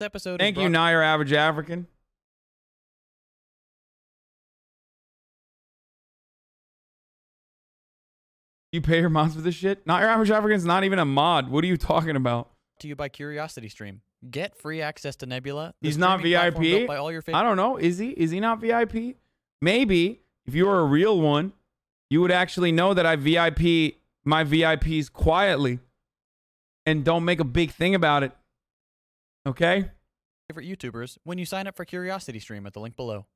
episode. Thank you, your average African. You pay your mods for this shit? Not your average African's not even a mod. What are you talking about? to you by Curiosity Stream. Get free access to Nebula. He's not VIP? By all your favorite I don't know. Is he? Is he not VIP? Maybe if you were a real one, you would actually know that I VIP my VIPs quietly and don't make a big thing about it. Okay? favorite YouTubers when you sign up for Curiosity Stream at the link below.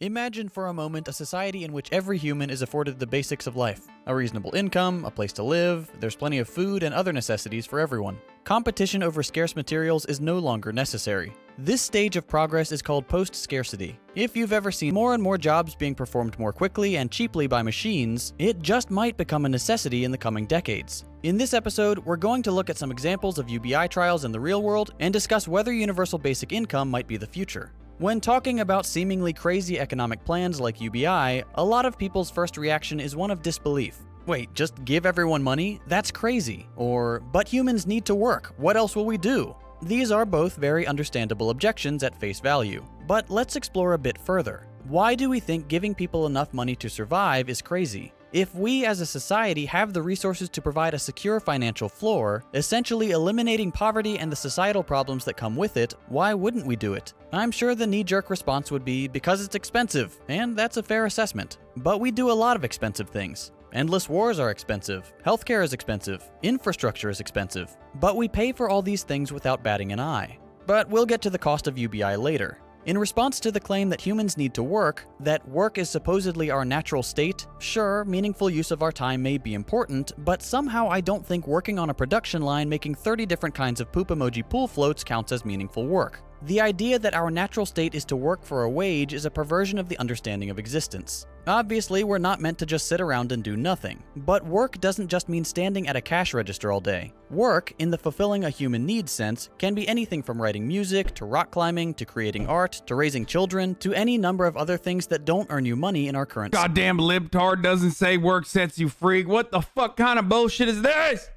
Imagine for a moment a society in which every human is afforded the basics of life a reasonable income, a place to live, there's plenty of food and other necessities for everyone. Competition over scarce materials is no longer necessary. This stage of progress is called post scarcity. If you've ever seen more and more jobs being performed more quickly and cheaply by machines, it just might become a necessity in the coming decades. In this episode, we're going to look at some examples of UBI trials in the real world and discuss whether universal basic income might be the future. When talking about seemingly crazy economic plans like UBI, a lot of people's first reaction is one of disbelief. Wait, just give everyone money? That's crazy. Or, but humans need to work. What else will we do? These are both very understandable objections at face value. But let's explore a bit further. Why do we think giving people enough money to survive is crazy? If we as a society have the resources to provide a secure financial floor, essentially eliminating poverty and the societal problems that come with it, why wouldn't we do it? I'm sure the knee jerk response would be because it's expensive, and that's a fair assessment. But we do a lot of expensive things. Endless wars are expensive, healthcare is expensive, infrastructure is expensive, but we pay for all these things without batting an eye. But we'll get to the cost of UBI later. In response to the claim that humans need to work, that work is supposedly our natural state, sure, meaningful use of our time may be important, but somehow I don't think working on a production line making 30 different kinds of poop emoji pool floats counts as meaningful work. The idea that our natural state is to work for a wage is a perversion of the understanding of existence. Obviously, we're not meant to just sit around and do nothing. But work doesn't just mean standing at a cash register all day. Work, in the fulfilling a human needs sense, can be anything from writing music, to rock climbing, to creating art, to raising children, to any number of other things that don't earn you money in our current Goddamn libtard doesn't say work sets you free. What the fuck kind of bullshit is this?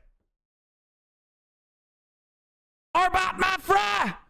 Arbeit macht frei?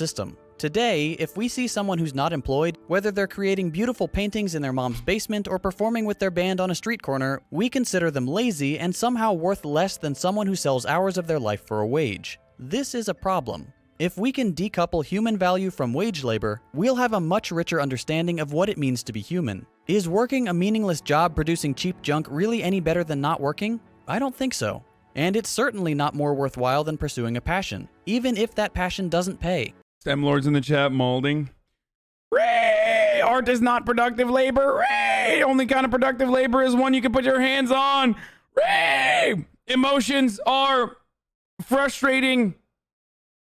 System. Today, if we see someone who's not employed, whether they're creating beautiful paintings in their mom's basement or performing with their band on a street corner, we consider them lazy and somehow worth less than someone who sells hours of their life for a wage. This is a problem. If we can decouple human value from wage labor, we'll have a much richer understanding of what it means to be human. Is working a meaningless job producing cheap junk really any better than not working? I don't think so. And it's certainly not more worthwhile than pursuing a passion, even if that passion doesn't pay. Stem Lords in the chat molding. Ray! Art is not productive labor. Ray! Only kind of productive labor is one you can put your hands on. Ray! Emotions are frustrating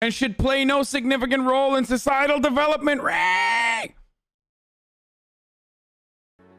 and should play no significant role in societal development. Ray!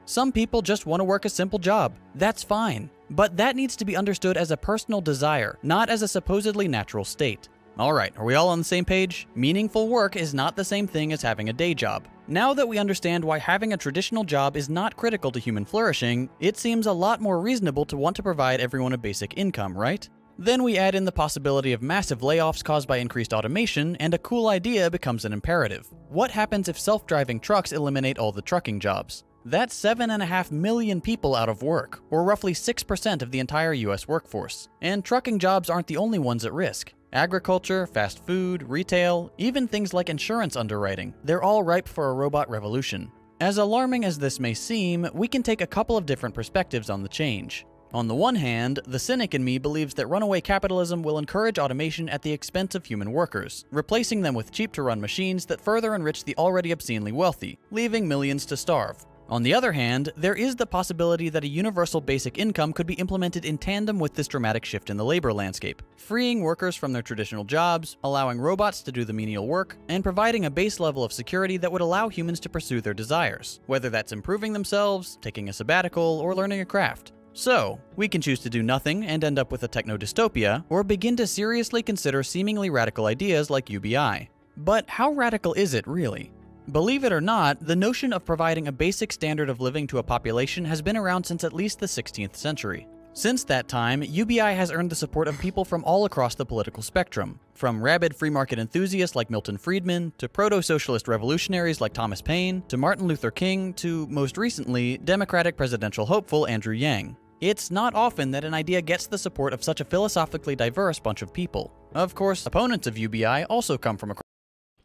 Some people just want to work a simple job. That's fine. But that needs to be understood as a personal desire, not as a supposedly natural state. Alright, are we all on the same page? Meaningful work is not the same thing as having a day job. Now that we understand why having a traditional job is not critical to human flourishing, it seems a lot more reasonable to want to provide everyone a basic income, right? Then we add in the possibility of massive layoffs caused by increased automation, and a cool idea becomes an imperative. What happens if self driving trucks eliminate all the trucking jobs? That's 7.5 million people out of work, or roughly 6% of the entire US workforce. And trucking jobs aren't the only ones at risk. Agriculture, fast food, retail, even things like insurance underwriting, they're all ripe for a robot revolution. As alarming as this may seem, we can take a couple of different perspectives on the change. On the one hand, the cynic in me believes that runaway capitalism will encourage automation at the expense of human workers, replacing them with cheap to run machines that further enrich the already obscenely wealthy, leaving millions to starve. On the other hand, there is the possibility that a universal basic income could be implemented in tandem with this dramatic shift in the labor landscape, freeing workers from their traditional jobs, allowing robots to do the menial work, and providing a base level of security that would allow humans to pursue their desires, whether that's improving themselves, taking a sabbatical, or learning a craft. So, we can choose to do nothing and end up with a techno dystopia, or begin to seriously consider seemingly radical ideas like UBI. But how radical is it really? Believe it or not, the notion of providing a basic standard of living to a population has been around since at least the 16th century. Since that time, UBI has earned the support of people from all across the political spectrum, from rabid free market enthusiasts like Milton Friedman, to proto socialist revolutionaries like Thomas Paine, to Martin Luther King, to, most recently, Democratic presidential hopeful Andrew Yang. It's not often that an idea gets the support of such a philosophically diverse bunch of people. Of course, opponents of UBI also come from across.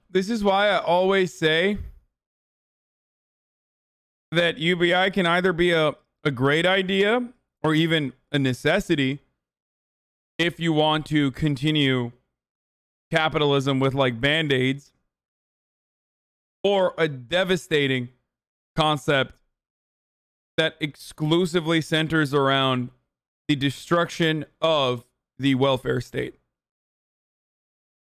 This is why I always say that UBI can either be a, a great idea or even a necessity if you want to continue capitalism with like band aids, or a devastating concept that exclusively centers around the destruction of the welfare state.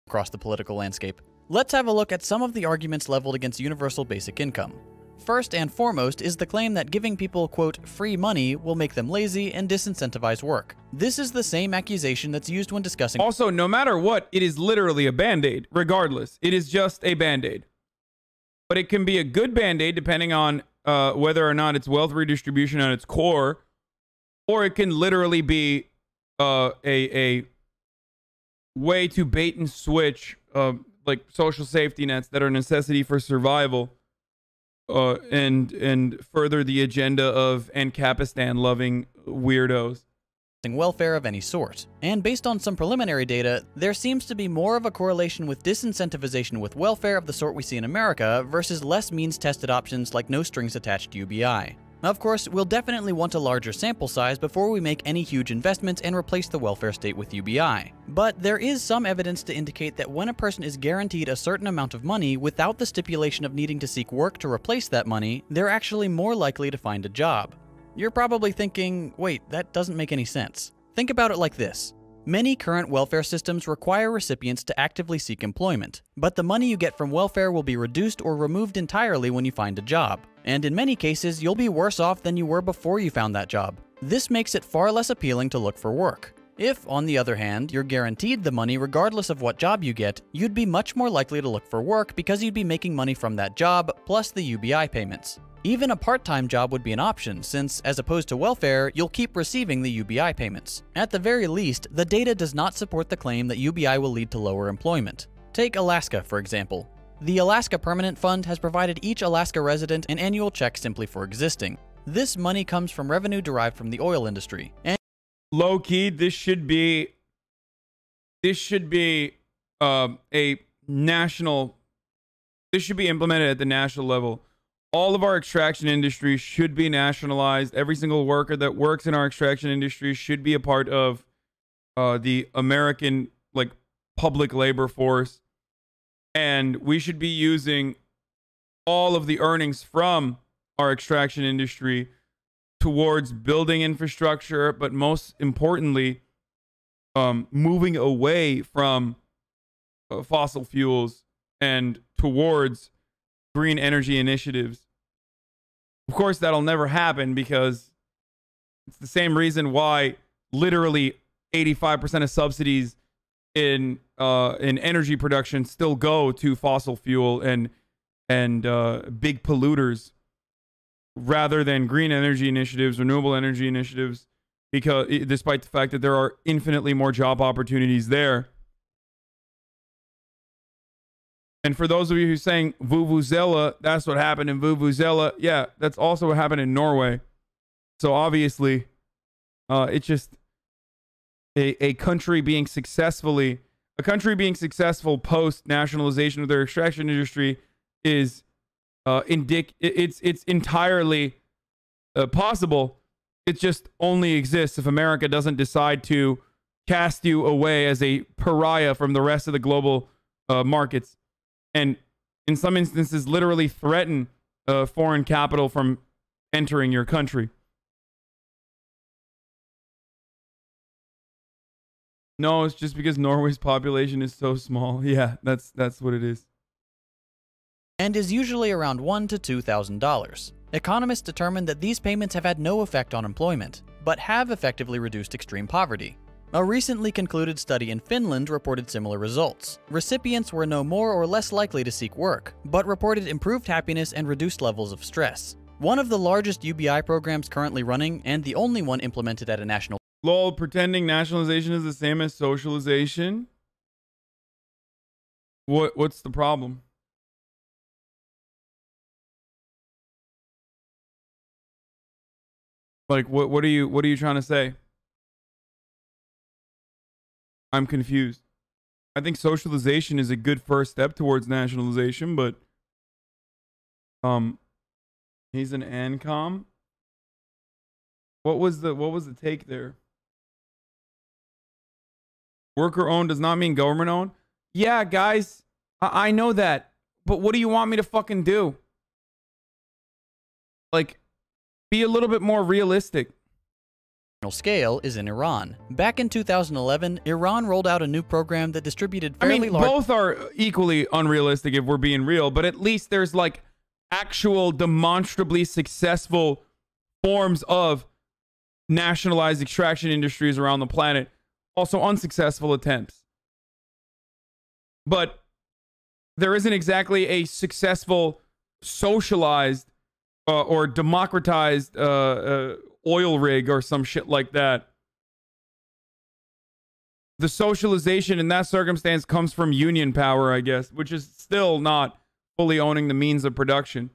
across the political landscape. Let's have a look at some of the arguments leveled against universal basic income. First and foremost is the claim that giving people, quote, free money will make them lazy and disincentivize work. This is the same accusation that's used when discussing Also, no matter what, it is literally a band aid, regardless. It is just a band aid. But it can be a good band aid depending on uh, whether or not it's wealth redistribution at its core, or it can literally be uh, a, a way to bait and switch uh, like social safety nets that are a necessity for survival. Uh, and and further the agenda of Ancapistan loving weirdos. welfare of any sort. And based on some preliminary data, there seems to be more of a correlation with disincentivization with welfare of the sort we see in America versus less means tested options like no strings attached UBI. Of course, we'll definitely want a larger sample size before we make any huge investments and replace the welfare state with UBI. But there is some evidence to indicate that when a person is guaranteed a certain amount of money without the stipulation of needing to seek work to replace that money, they're actually more likely to find a job. You're probably thinking, wait, that doesn't make any sense. Think about it like this. Many current welfare systems require recipients to actively seek employment, but the money you get from welfare will be reduced or removed entirely when you find a job. And in many cases, you'll be worse off than you were before you found that job. This makes it far less appealing to look for work. If, on the other hand, you're guaranteed the money regardless of what job you get, you'd be much more likely to look for work because you'd be making money from that job plus the UBI payments. Even a part-time job would be an option, since, as opposed to welfare, you'll keep receiving the UBI payments. At the very least, the data does not support the claim that UBI will lead to lower employment. Take Alaska, for example. The Alaska Permanent Fund has provided each Alaska resident an annual check simply for existing. This money comes from revenue derived from the oil industry, and low key this should be this should be um, a national this should be implemented at the national level. All of our extraction industries should be nationalized. Every single worker that works in our extraction industry should be a part of uh, the american like public labor force and we should be using all of the earnings from our extraction industry towards building infrastructure, but most importantly, um, moving away from uh, fossil fuels and towards green energy initiatives. Of course, that'll never happen because it's the same reason why literally 85% of subsidies in uh, in energy production still go to fossil fuel and and uh, big polluters rather than green energy initiatives, renewable energy initiatives, because despite the fact that there are infinitely more job opportunities there. And for those of you who saying Vuvuzela, that's what happened in Vuvuzela. Yeah, that's also what happened in Norway. So obviously, uh, it's just a, a country being successfully a country being successful post nationalization of their extraction industry is uh, indic- it's it's entirely uh, possible. It just only exists if America doesn't decide to cast you away as a pariah from the rest of the global uh, markets, and in some instances, literally threaten uh, foreign capital from entering your country. No, it's just because Norway's population is so small. Yeah, that's that's what it is and is usually around one to two thousand dollars. Economists determined that these payments have had no effect on employment, but have effectively reduced extreme poverty. A recently concluded study in Finland reported similar results. Recipients were no more or less likely to seek work, but reported improved happiness and reduced levels of stress. One of the largest UBI programs currently running, and the only one implemented at a national Lol, pretending nationalization is the same as socialization. What what's the problem? Like what what are you what are you trying to say? I'm confused. I think socialization is a good first step towards nationalization, but um he's an ANCOM. What was the what was the take there? Worker owned does not mean government owned. Yeah, guys, I, I know that. But what do you want me to fucking do? Like, be a little bit more realistic. scale is in Iran. Back in 2011, Iran rolled out a new program that distributed fairly I mean, large both are equally unrealistic if we're being real, but at least there's like actual demonstrably successful forms of nationalized extraction industries around the planet. Also unsuccessful attempts. But there isn't exactly a successful socialized uh, or democratized uh, uh, oil rig or some shit like that. The socialization in that circumstance comes from union power, I guess, which is still not fully owning the means of production.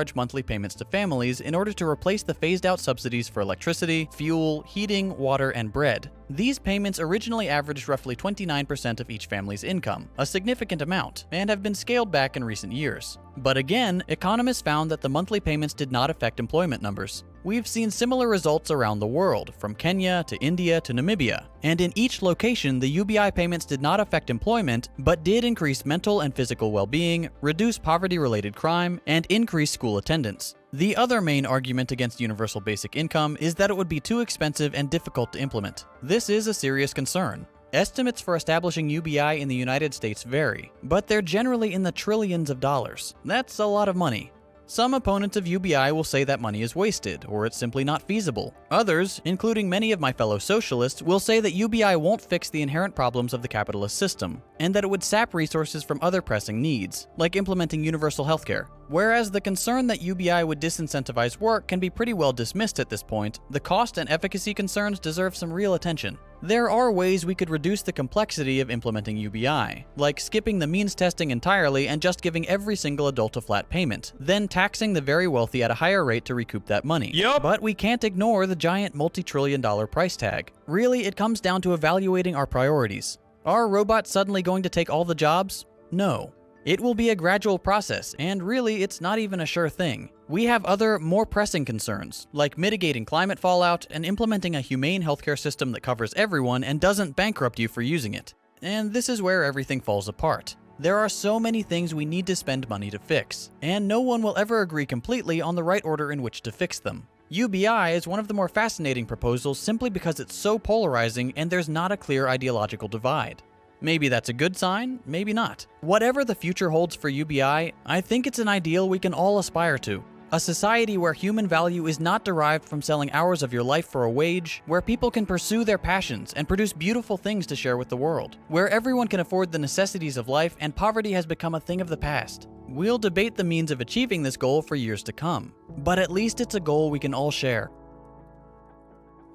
Large monthly payments to families in order to replace the phased out subsidies for electricity, fuel, heating, water, and bread. These payments originally averaged roughly 29% of each family's income, a significant amount, and have been scaled back in recent years. But again, economists found that the monthly payments did not affect employment numbers. We've seen similar results around the world, from Kenya to India to Namibia, and in each location the UBI payments did not affect employment, but did increase mental and physical well-being, reduce poverty-related crime, and increase school attendance. The other main argument against universal basic income is that it would be too expensive and difficult to implement. This is a serious concern. Estimates for establishing UBI in the United States vary, but they're generally in the trillions of dollars. That's a lot of money. Some opponents of UBI will say that money is wasted, or it's simply not feasible. Others, including many of my fellow socialists, will say that UBI won't fix the inherent problems of the capitalist system, and that it would sap resources from other pressing needs, like implementing universal healthcare. Whereas the concern that UBI would disincentivize work can be pretty well dismissed at this point, the cost and efficacy concerns deserve some real attention. There are ways we could reduce the complexity of implementing UBI, like skipping the means testing entirely and just giving every single adult a flat payment, then taxing the very wealthy at a higher rate to recoup that money. Yup. But we can't ignore the giant multi-trillion dollar price tag. Really, it comes down to evaluating our priorities. Are robots suddenly going to take all the jobs? No. It will be a gradual process, and really, it's not even a sure thing. We have other, more pressing concerns, like mitigating climate fallout and implementing a humane healthcare system that covers everyone and doesn't bankrupt you for using it. And this is where everything falls apart. There are so many things we need to spend money to fix, and no one will ever agree completely on the right order in which to fix them. UBI is one of the more fascinating proposals simply because it's so polarizing and there's not a clear ideological divide. Maybe that's a good sign, maybe not. Whatever the future holds for UBI, I think it's an ideal we can all aspire to. A society where human value is not derived from selling hours of your life for a wage, where people can pursue their passions and produce beautiful things to share with the world, where everyone can afford the necessities of life and poverty has become a thing of the past. We'll debate the means of achieving this goal for years to come, but at least it's a goal we can all share.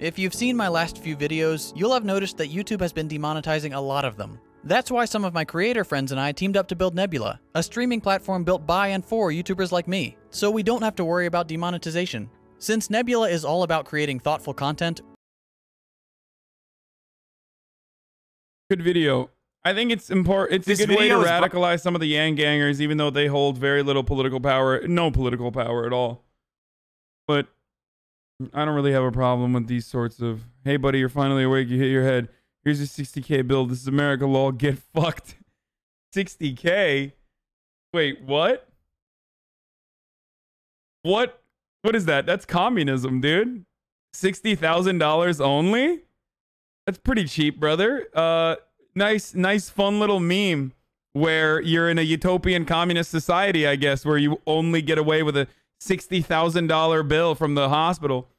If you've seen my last few videos, you'll have noticed that YouTube has been demonetizing a lot of them. That's why some of my creator friends and I teamed up to build Nebula, a streaming platform built by and for YouTubers like me, so we don't have to worry about demonetization. Since Nebula is all about creating thoughtful content, Good video. I think it's important. It's This a good way to video is bu- radicalize some of the Yang gangers, even though they hold very little political power, no political power at all. But I don't really have a problem with these sorts of. Hey, buddy, you're finally awake. You hit your head. Here's your 60k bill. This is America. Law. Get fucked. 60k. Wait, what? What? What is that? That's communism, dude. Sixty thousand dollars only. That's pretty cheap, brother. Uh, nice, nice, fun little meme where you're in a utopian communist society, I guess, where you only get away with a sixty thousand dollar bill from the hospital.